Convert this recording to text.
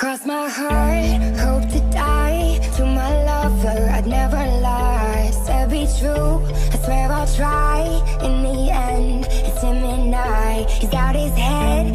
Cross my heart, hope to die. To my lover, I'd never lie. Said be true, I swear I'll try. In the end, it's him and I. He's out his head